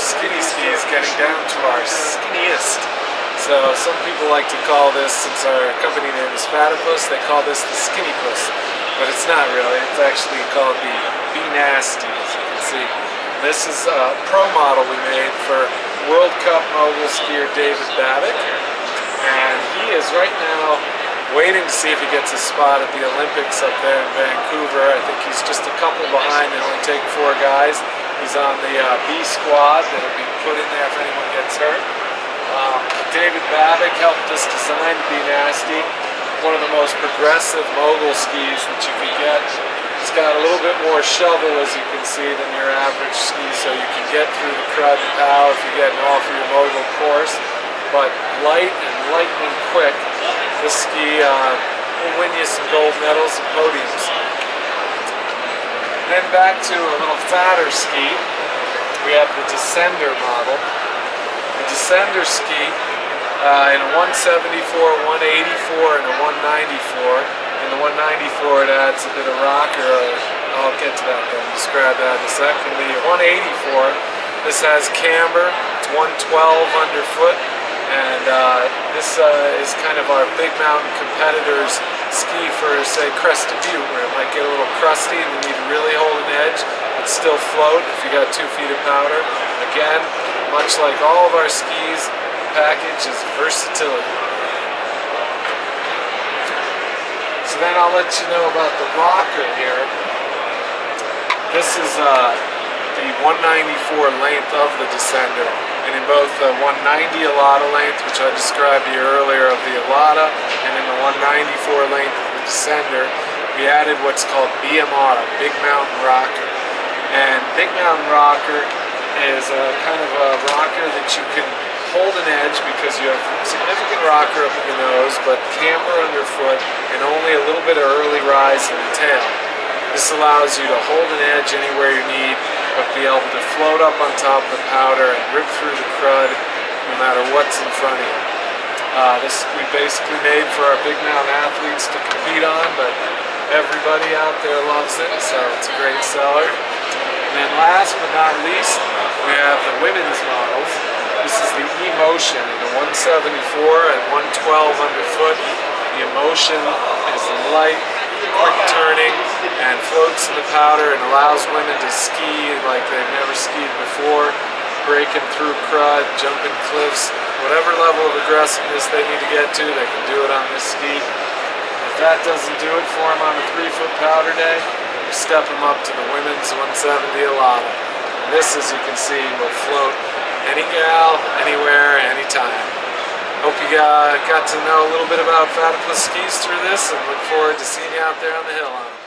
skinny skis getting down to our skinniest. So some people like to call this, since our company name is Fatypus, they call this the Skinny Puss. But it's not really, it's actually called the Be Nasty, as you can see. This is a pro model we made for World Cup mogul skier David Babic. And he is right now waiting to see if he gets a spot at the Olympics up there in Vancouver. I think he's just a couple behind. They only take four guys. He's on the uh, B squad that'll be put in there if anyone gets hurt. Um, David Babic helped us design B-Nasty, one of the most progressive mogul skis that you can get. It's got a little bit more shovel, as you can see, than your average ski, so you can get through the crud pow if you get an off your mogul course. But light and lightning quick, this ski uh, will win you some gold medals and podiums. Back to a little fatter ski, we have the D-Sender model. The D-Sender ski uh, in a 174, 184, and a 194 in the 194 it adds a bit of rocker. I'll get to that then, describe that in a second. The 184, this has camber, it's 112 underfoot, and uh, this uh, is kind of our big mountain competitors ski for, say, Crested Butte, where it might get a little crusty and you need to really hold an edge, but still float if you got two feet of powder. Again, much like all of our skis, package is versatility. So then I'll let you know about the rocker here. This is uh, the 194 length of the D-Sender. And in both the 190 A-Lotta length, which I described to you earlier of the A-Lotta, and in the 194 length of the D-Sender, we added what's called BMR, Big Mountain Rocker. And Big Mountain Rocker is a kind of a rocker that you can hold an edge because you have significant rocker up in the nose, but camber underfoot, and only a little bit of early rise in the tail. This allows you to hold an edge anywhere you need, be able to float up on top of the powder and rip through the crud no matter what's in front of you. Uh, this we basically made for our big mountain athletes to compete on, but everybody out there loves it, so it's a great seller. And then last but not least, we have the women's models. This is the E-Motion the 174 and 112 underfoot. The E-Motion is light, quick floats in the powder and allows women to ski like they've never skied before, breaking through crud, jumping cliffs, whatever level of aggressiveness they need to get to, they can do it on this ski. If that doesn't do it for them on a three-foot powder day, we step them up to the women's 170 A-Lotta. This, as you can see, will float any gal, anywhere, anytime. Hope you got, got to know a little bit about Fatypus skis through this and look forward to seeing you out there on the hill